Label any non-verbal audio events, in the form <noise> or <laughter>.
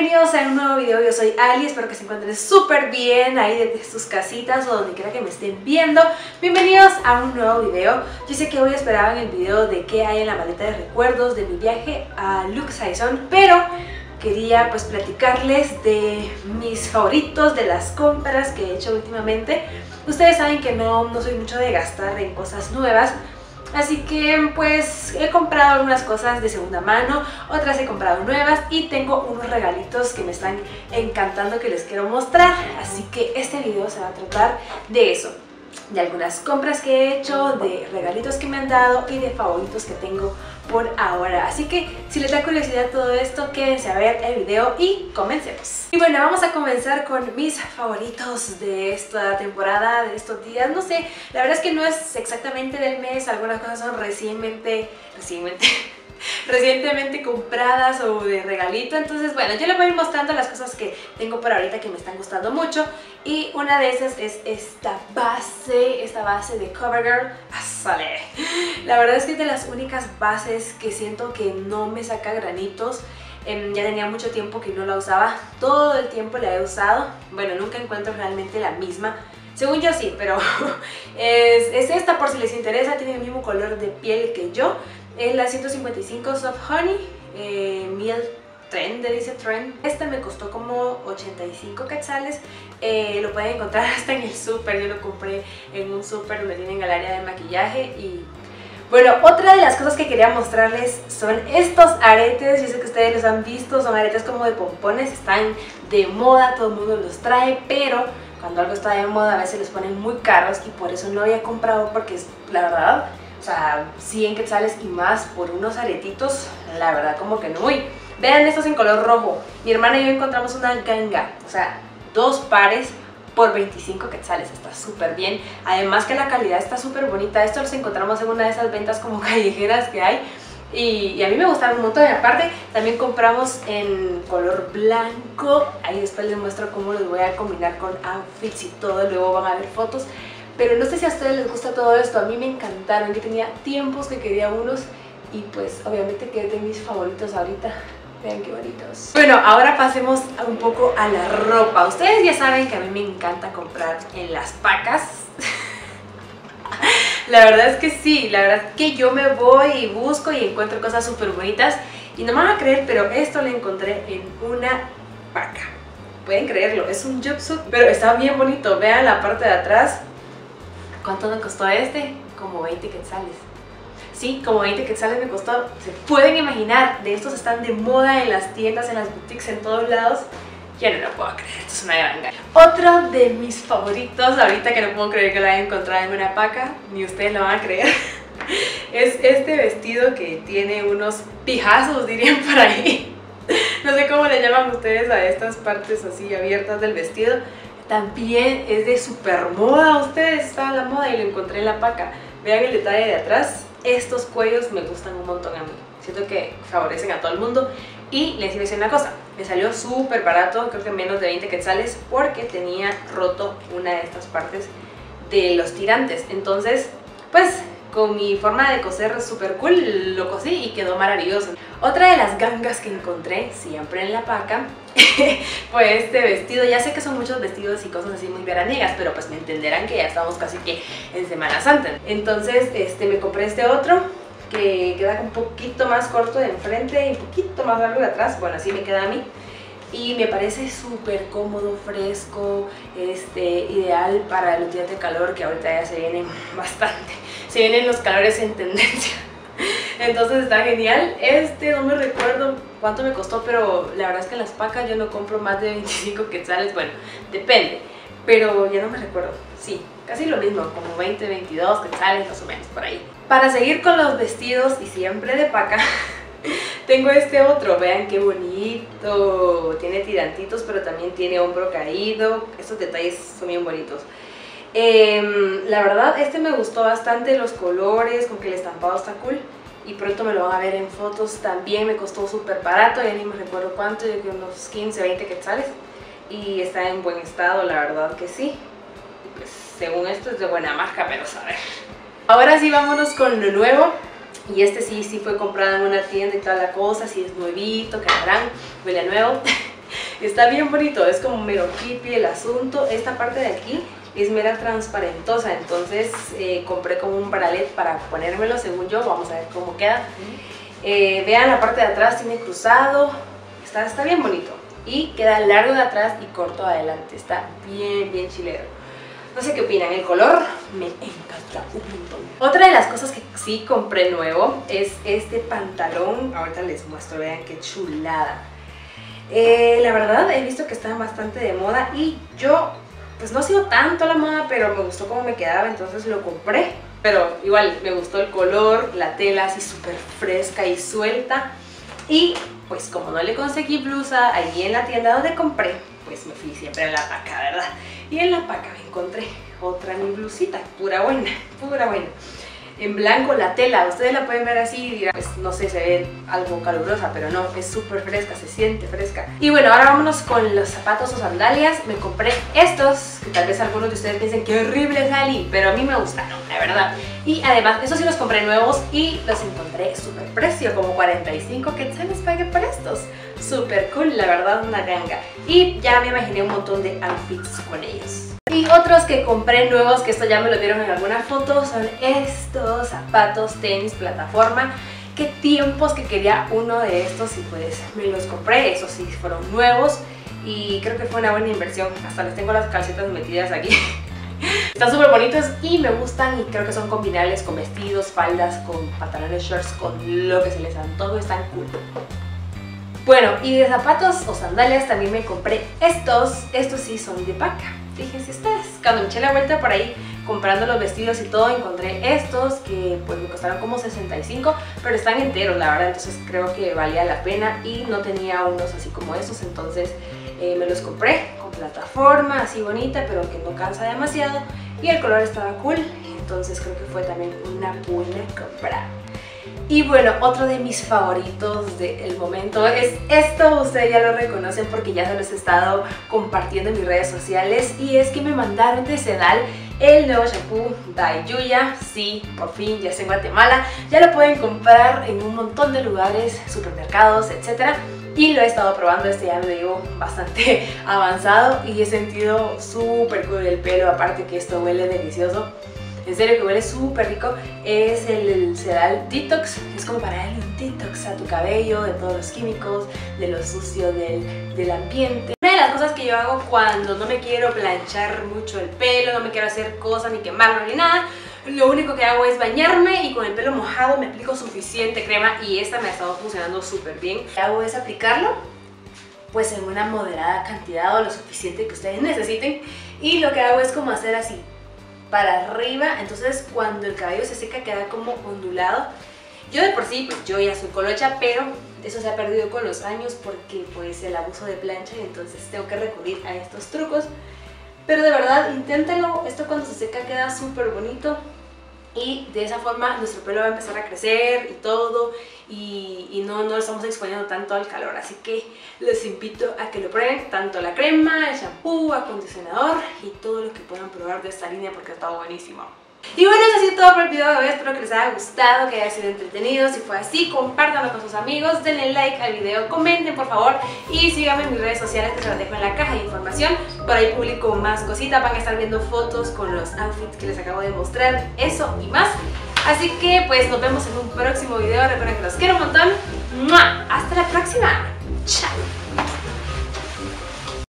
bienvenidos a un nuevo video, yo soy Ali, espero que se encuentren súper bien ahí desde sus casitas o donde quiera que me estén viendo. Bienvenidos a un nuevo video, yo sé que hoy esperaban el video de qué hay en la maleta de recuerdos de mi viaje a Luke Saison Pero quería pues platicarles de mis favoritos, de las compras que he hecho últimamente. Ustedes saben que no, no soy mucho de gastar en cosas nuevas Así que pues he comprado algunas cosas de segunda mano, otras he comprado nuevas y tengo unos regalitos que me están encantando que les quiero mostrar. Así que este video se va a tratar de eso de algunas compras que he hecho, de regalitos que me han dado y de favoritos que tengo por ahora. Así que si les da curiosidad todo esto, quédense a ver el video y comencemos. Y bueno, vamos a comenzar con mis favoritos de esta temporada, de estos días. No sé, la verdad es que no es exactamente del mes, algunas cosas son recientemente, recientemente <laughs> <laughs> recientemente compradas o de regalito. Entonces, bueno, yo les voy a ir mostrando las cosas que tengo por ahorita que me están gustando mucho. Y una de esas es esta base, esta base de CoverGirl. ¡Sale! La verdad es que es de las únicas bases que siento que no me saca granitos. Em, ya tenía mucho tiempo que no la usaba, todo el tiempo la he usado. Bueno, nunca encuentro realmente la misma. Según yo sí, pero <laughs> es, es, esta por si les interesa, tiene el mismo color de piel que yo. Es la 155 Soft Honey, eh, miel trend, dice trend. Esta me costó como 85 quetzales. Eh, lo pueden encontrar <laughs> hasta en el súper. Yo lo compré en un súper donde tienen el área de maquillaje y bueno, otra de las cosas que quería mostrarles son estos aretes, yo sé que ustedes los han visto, son aretes como de pompones, están de moda, todo el mundo los trae, pero cuando algo está de moda a veces les ponen muy caros y por eso no había comprado porque es la verdad o sea, 100 quetzales y más por unos aretitos, la verdad como que no muy. Vean estos en color rojo. Mi hermana y yo encontramos una ganga, o sea, dos pares por 25 quetzales, está súper bien. Además que la calidad está súper bonita. Esto los encontramos en una de esas ventas como <laughs> callejeras que hay. Y, a mí me gustaron un montón. Y aparte, también compramos en color blanco. Ahí después les muestro cómo los voy a combinar con outfits y todo. Luego van a ver fotos. Pero no sé si a ustedes les gusta todo esto, a mí me encantaron, que tenía tiempos que quería unos y pues obviamente que es de mis favoritos ahorita. Vean qué bonitos. Bueno, ahora pasemos un poco a la ropa. Ustedes ya saben que a mí me encanta comprar en las pacas. <laughs> la verdad es que sí, la verdad es que yo me voy y busco y encuentro cosas súper bonitas. Y no me van a creer, pero esto lo encontré en una paca. Pueden creerlo, es un jumpsuit, pero está bien bonito. Vean la parte de atrás, ¿Cuánto me costó este? Como 20 quetzales. Sí, como 20 quetzales me costó. Se pueden imaginar, de estos están de moda en las tiendas, en las boutiques, en todos lados. Ya no lo puedo creer, esto es una gran gana. Otro de mis favoritos, ahorita que no puedo creer que lo haya encontrado en una paca, ni ustedes lo van a creer, <laughs> es este vestido que tiene unos pijazos, dirían por ahí. <laughs> No sé cómo le llaman ustedes a estas partes así abiertas del vestido, también es de super moda, ustedes estaba la moda y lo encontré en la paca. Vean el detalle de atrás, estos cuellos me gustan un montón a mí. Siento que favorecen a todo el mundo. Y les iba a decir una cosa, me salió súper barato, creo que menos de 20 quetzales, porque tenía roto una de estas partes de los tirantes. Entonces, pues con mi forma de coser súper cool, lo cosí y quedó maravilloso. Otra de las gangas que encontré, siempre en la paca, <laughs> fue este vestido. Ya sé que son muchos vestidos y cosas así muy veraniegas, pero pues me entenderán que ya estamos casi que en Semana Santa. Entonces este, me compré este otro, que queda un poquito más corto de enfrente y un poquito más largo de atrás. Bueno, así me queda a mí y me parece súper cómodo, fresco, este, ideal para los días de calor que ahorita ya se vienen <laughs> bastante, se vienen los calores en tendencia. Entonces está genial. Este no me recuerdo cuánto me costó, pero la verdad es que en las pacas yo no compro más de 25 quetzales. Bueno, depende, pero ya no me recuerdo. Sí, casi lo mismo, como 20, 22 quetzales más o menos por ahí. Para seguir con los vestidos y siempre de paca, <laughs> tengo este otro, vean qué bonito, tiene tirantitos pero también tiene hombro caído, estos detalles son bien bonitos. Em, la verdad este me gustó bastante los colores, con que el estampado está cool y pronto me lo van a ver en fotos, también me costó súper barato, ya ni me recuerdo cuánto, unos 15, 20 quetzales y está en buen estado, la verdad que sí. Pues según esto es de buena marca, pero a ver. Ahora sí vámonos con lo nuevo. Y este sí, sí fue comprado en una tienda y toda la cosa, si es nuevito, harán, huele a nuevo. <laughs> Está bien bonito, es como mero hippie el asunto. Esta parte de aquí es mera transparentosa, entonces eh, compré como un bralet para ponérmelo según yo, vamos a ver cómo queda. Eh, vean la parte de atrás, tiene cruzado, está, está bien bonito. Y queda largo de atrás y corto adelante, está bien, bien chilero. No sé qué opinan, el color me encanta un montón. Otra de las cosas que sí compré nuevo es este pantalón. Ahorita les muestro, vean qué chulada. Eh, la verdad he visto que está bastante de moda y yo pues no sido tanto la moda, pero me gustó cómo me quedaba, entonces lo compré. Pero igual me gustó el color, la tela así súper fresca y suelta. Y pues como no le conseguí blusa allí en la tienda donde compré, pues me fui siempre a la paca, ¿verdad? Y en la paca me encontré otra mi blusita, pura buena, pura buena en blanco la tela, ustedes la pueden ver así y pues no sé, se ve algo calurosa, pero no, es súper fresca, se siente fresca. Y bueno, ahora vámonos con los zapatos o sandalias. Me compré estos, que tal vez algunos de ustedes piensen que horrible Ali, pero a mí me gustaron, la verdad. Y además, estos sí los compré nuevos y los encontré súper precio, como 45 quetzales pagué por estos. Súper cool, la verdad, una ganga. Y ya me imaginé un montón de outfits con ellos. Y otros que compré nuevos, que esto ya me lo dieron en alguna foto, son estos zapatos tenis plataforma. Qué tiempos que quería uno de estos y pues me los compré, esos sí fueron nuevos y creo que fue una buena inversión. Hasta les tengo las calcetas metidas aquí. <laughs> Están súper bonitos y me gustan y creo que son combinables con vestidos, faldas, con pantalones shorts, con lo que se les antoje, están cool. Bueno, y de zapatos o sandalias también me compré estos. Estos sí son de paca. Fíjense ustedes. Cuando me eché la vuelta por ahí comprando los vestidos y todo, encontré estos que pues me costaron como 65, pero están enteros, la verdad. Entonces creo que valía la pena y no tenía unos así como estos. Entonces eh, me los compré con plataforma, así bonita, pero que no cansa demasiado. Y el color estaba cool. Entonces creo que fue también una buena compra. Y bueno, otro de mis favoritos del momento es esto, ustedes ya lo reconocen porque ya se los he estado compartiendo en mis redes sociales y es que me mandaron de Sedal el nuevo shampoo by Yuya, sí, por fin ya está en Guatemala, ya lo pueden comprar en un montón de lugares, supermercados, etc. Y lo he estado probando, este ya me digo bastante <laughs> avanzado y he sentido súper cool el pelo, aparte que esto huele delicioso en serio que huele súper rico, es el, Sedal Detox, es como para darle un detox a tu cabello de todos los químicos, de lo sucio del, del ambiente. Una de las cosas que yo hago cuando no me quiero planchar mucho el pelo, no me quiero hacer cosas ni quemarlo ni nada, lo único que hago es bañarme y con el pelo mojado me aplico suficiente crema y esta me ha estado funcionando súper bien. Lo que hago es aplicarlo pues en una moderada cantidad o lo suficiente que ustedes necesiten y lo que hago es como hacer así para arriba, entonces cuando el cabello se seca queda como ondulado. Yo de por sí, pues yo ya soy colocha, pero eso se ha perdido con los años porque pues el abuso de plancha y entonces tengo que recurrir a estos trucos. Pero de verdad, inténtenlo, esto cuando se seca queda súper bonito y de esa forma nuestro pelo va a empezar a crecer y todo y, no, no lo estamos exponiendo tanto al calor. Así que les invito a que lo prueben tanto la crema, el shampoo, acondicionador y todo lo que puedan probar de esta línea porque está buenísimo y bueno, eso ha sido todo por el video de hoy, espero que les haya gustado, que haya sido entretenido, si fue así, compártanlo con sus amigos, denle like al video, comenten por favor. Y síganme en mis redes sociales que se las dejo en la caja de información, por ahí publico más cositas, van a estar viendo fotos con los outfits que les acabo de mostrar, eso y más. Así que pues nos vemos en un próximo video, recuerden que los quiero un montón, hasta la próxima, chao.